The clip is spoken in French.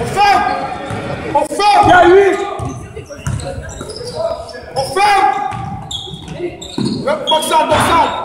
On ferme On ferme Il y a huit. On ferme Boxant, boxant